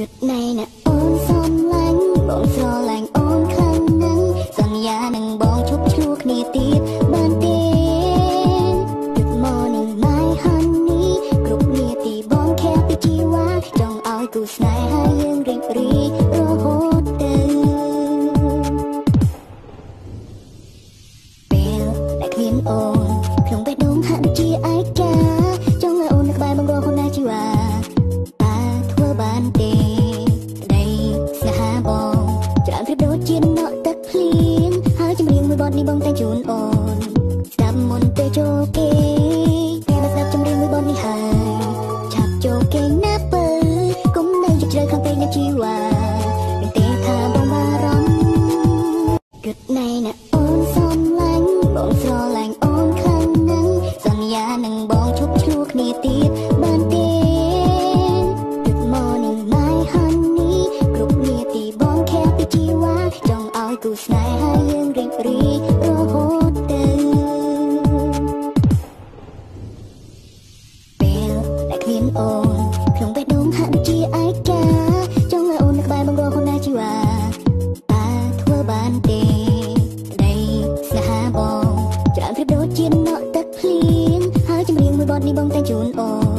គិតណៃណាអូនសំឡាញ់បងស្រឡាញ់អូនខ្លាំងណាស់សន្យានឹងបងជប់ឆ្លោះគ្នាទៀតបានទេ Good morning my honey គ្រប់នាទីបងខែពីជីវ៉ាចង់ឲ្យគូស្នេហាយើងរីករាយរហូតទៅពេលដែលគ្មានអូនក្នុងបេះដូងហាក់ដូចជាឯកាចង់ឲ្យអូននៅក្បែរបងរហូតណាជីវ៉ាតើ ក្រដោចជាណក់ទឹកភ្លៀងហើយចម្រៀងមួយបទនេះបងតែជូនអូនស្ដាប់មុនពេលចូលគេពេលស្ដាប់ចម្រៀងមួយបទនេះហើយឆាប់ចូលគេណាបើគុំនៅជ្រៅខាងពេកនៃជីវ៉ាមានទេថាបងបារម្ភគិតណែណាអូនសំឡាញ់បងស្រឡាញ់អូនខ្លាំងណាស់សន្យានឹងបងជប់ឈ្លោះគ្នាទៀតបានទេ ចង់ឲ្យគូស្នេហ៍ហើយយើងរីករាយរហូតទៅពេលដែលគ្មានអូនក្នុងបេះដូងហាក់ដូចជាឯកាចង់ឲ្យអូននៅក្បែរបងរកូនណាជីវ៉ាតើធ្វើបានទេក្តីស្នេហាបងច្រើនប្រៀបដូចជាណក់ទឹកភ្លៀងហើយចម្រៀងមួយបទនេះបងតែជូនអូន